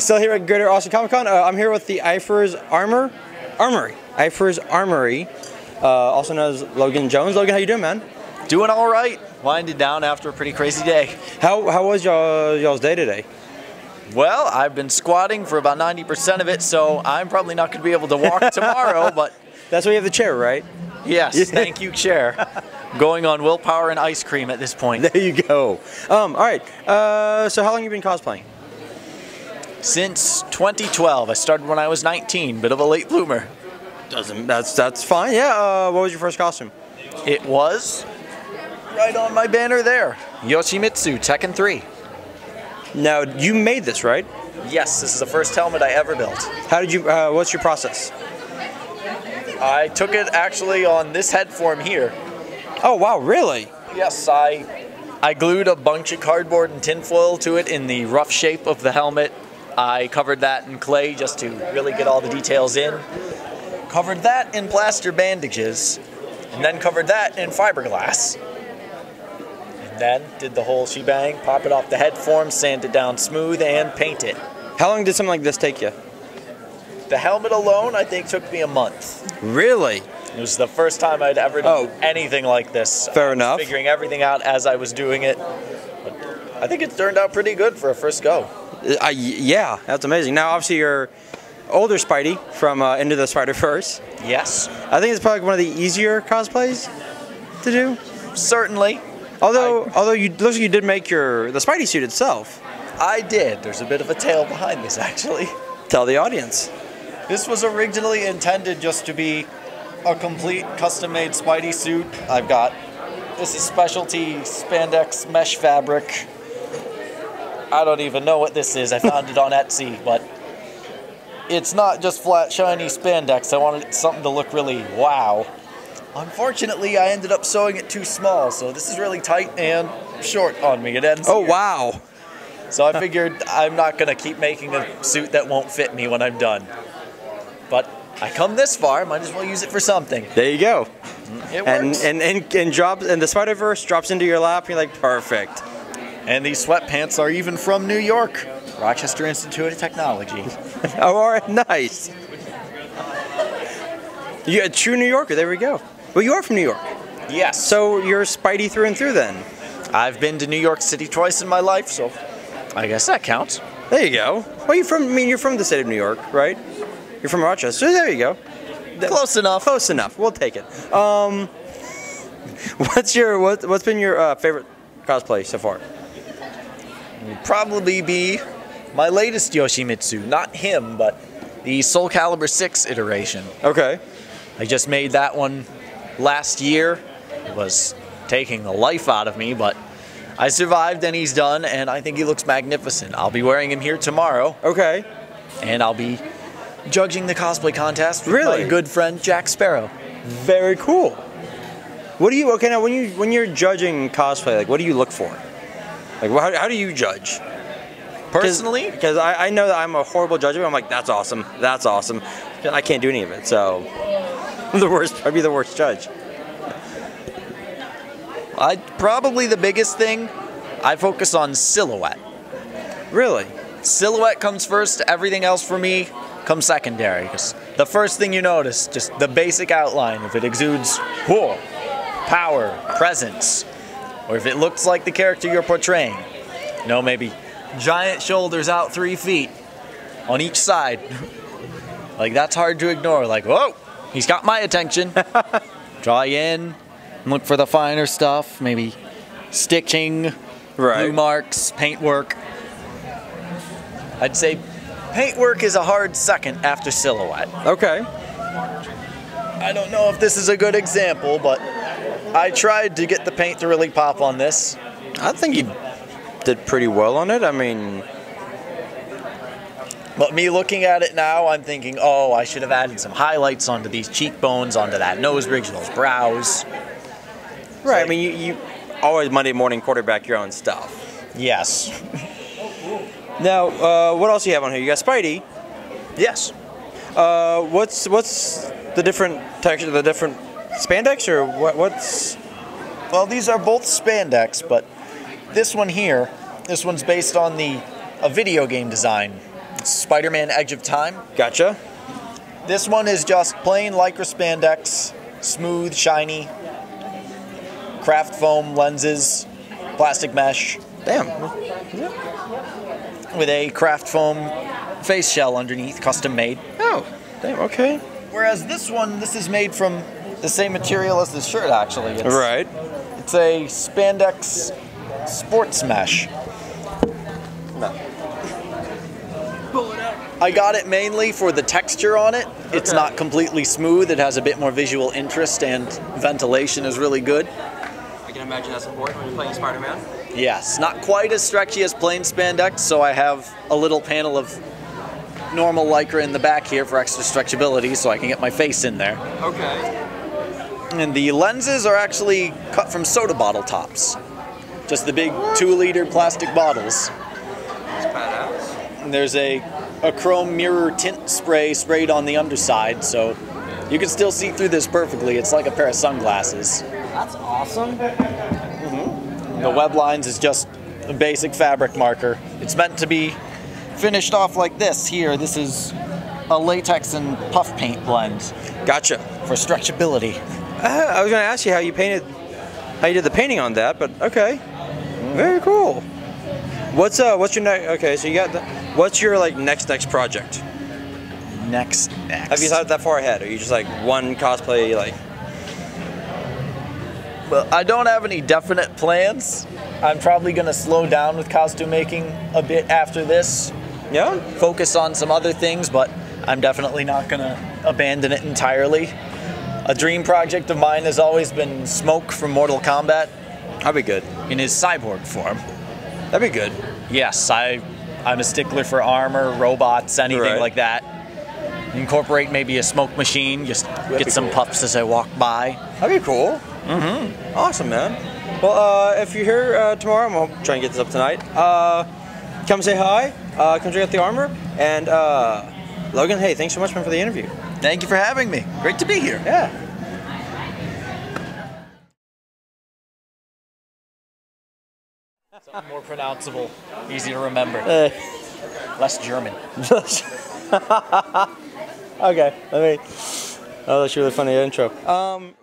still here at Greater Austin Comic Con. Uh, I'm here with the Eifers Armor, Armory, Eifers Armory, uh, also known as Logan Jones. Logan, how you doing, man? Doing all right. Winding down after a pretty crazy day. How how was y'all y'all's day today? Well, I've been squatting for about 90% of it, so I'm probably not going to be able to walk tomorrow, but That's why you have the chair, right? yes, thank you, chair. Going on willpower and ice cream at this point. There you go. Um, all right. Uh, so how long have you been cosplaying? Since 2012, I started when I was 19, bit of a late bloomer. Doesn't that's that's fine. Yeah. Uh, what was your first costume? It was right on my banner there. Yoshimitsu Tekken 3. Now you made this, right? Yes, this is the first helmet I ever built. How did you? Uh, what's your process? I took it actually on this head form here. Oh wow, really? Yes, I I glued a bunch of cardboard and tinfoil to it in the rough shape of the helmet. I covered that in clay just to really get all the details in. Covered that in plaster bandages, and then covered that in fiberglass. And then did the whole shebang, pop it off the head form, sand it down smooth, and paint it. How long did something like this take you? The helmet alone, I think, took me a month. Really? It was the first time I'd ever done Oh. anything like this. Fair enough. Figuring everything out as I was doing it. But I think it turned out pretty good for a first go. Uh, yeah, that's amazing. Now, obviously, you're older Spidey from uh, Into the Spider Verse. Yes, I think it's probably one of the easier cosplays to do. certainly. Although, although you looks like you did make your the Spidey suit itself. I did. There's a bit of a tale behind this, actually. Tell the audience. This was originally intended just to be a complete custom-made Spidey suit. I've got this is specialty spandex mesh fabric. I don't even know what this is. I found it on Etsy, but it's not just flat shiny spandex. I wanted something to look really wow. Unfortunately, I ended up sewing it too small, so this is really tight and short on me. It ends. Oh here. wow! So I figured I'm not gonna keep making a suit that won't fit me when I'm done. But I come this far, might as well use it for something. There you go. Mm, it And works. and and, and drops and the Spider Verse drops into your lap. And you're like perfect. And these sweatpants are even from New York, Rochester Institute of Technology. Oh, all right, nice. You're a true New Yorker. There we go. Well, you are from New York, yes. so you're Spidey through and through. Then I've been to New York City twice in my life, so I guess that counts. there you go. Well, you from? I mean, you're from the state of New York, right? You're from Rochester. There you go. Close enough. Close enough. We'll take it. Um, what's your what, What's been your uh, favorite cosplay so far? Would probably be my latest Yoshimitsu. Not him, but the Soul Calibur 6 iteration. Okay. I just made that one last year. It was taking the life out of me, but I survived and he's done, and I think he looks magnificent. I'll be wearing him here tomorrow, Okay. and I'll be judging the cosplay contest with Really? my good friend Jack Sparrow. Very cool. What do you okay now when you when you're judging cosplay? Like, what do you look for? Like, how, how do you judge? Personally, because I, I know that I'm a horrible judge. I'm like, that's awesome, that's awesome. I can't do any of it, so I'm the worst. I'd be the worst judge. I probably the biggest thing I focus on silhouette. Really? Silhouette comes first, everything else for me comes secondary. the first thing you notice, just the basic outline, if it exudes whoa, power, presence, or if it looks like the character you're portraying. You know, maybe giant shoulders out three feet on each side. like that's hard to ignore. Like, whoa, he's got my attention. Draw you in, look for the finer stuff, maybe stitching, Right. blue marks, paintwork. I'd say paintwork is a hard second after silhouette. Okay. I don't know if this is a good example, but I tried to get the paint to really pop on this. I think you did pretty well on it. I mean, But me looking at it now, I'm thinking, oh, I should have added some highlights onto these cheekbones, onto that nose bridge, those brows. right. I mean, you, you always Monday morning quarterback your own stuff. Yes. Now, uh, what else do you have on here? You got Spidey. Yes. Uh, what's what's the different texture, the different spandex, or what? What's Well, these are both spandex, but this one here, this one's based on the a video game design Spider-Man Edge of Time. Gotcha. This one is just plain lycra spandex, smooth, shiny, craft foam lenses, plastic mesh Damn. with a craft foam face shell underneath, custom made. Oh, damn. Okay. Whereas this one, this is made from the same material as the shirt actually. It's, Right. It's a spandex sports mesh. No. I got it mainly for the texture on it. It's Okay. not completely smooth. It has a bit more visual interest and ventilation is really good. I can imagine that's important when you're playing Spider-Man. Yes, not quite as stretchy as plain spandex, so I have a little panel of normal lycra in the back here for extra stretchability so I can get my face in there. Okay. And the lenses are actually cut from soda bottle tops. Just the big two liter plastic bottles. And there's a, a chrome mirror tint spray sprayed on the underside, so you can still see through this perfectly. It's like a pair of sunglasses. That's awesome. Mm-hmm. The web lines is just a basic fabric marker. It's meant to be finished off like this here. This is a latex and puff paint blend Gotcha. for stretchability. Uh, I was gonna ask you how you painted, how you did the painting on that, but okay. Very cool. What's uh, what's your next? Okay, so you got the, what's your like next next project? Next, next. Have you thought that far ahead? Are you just like one cosplay like? Well, I don't have any definite plans. I'm probably gonna slow down with costume making a bit after this. Yeah. Focus on some other things, but I'm definitely not gonna abandon it entirely. A dream project of mine has always been Smoke from Mortal Kombat That'd be good. in his cyborg form. That'd be good. Yes, I, I'm a stickler for armor, robots, anything Right. like that. Incorporate maybe a smoke machine, just be get some cool. puffs as I walk by. That'd be cool. Mm-hmm. Awesome, man. Well, uh, if you're here uh, tomorrow, I'm gonna try and get this up tonight. Uh, come say hi. Uh, come check out the armor. And uh, Logan, hey, thanks so much, man, for the interview. Thank you for having me. Great to be here. Yeah. Something more pronounceable, easy to remember, Uh, less German. okay. Let me. Oh, that's really funny intro. Um.